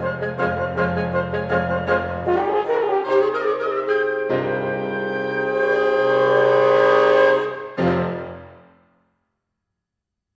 Música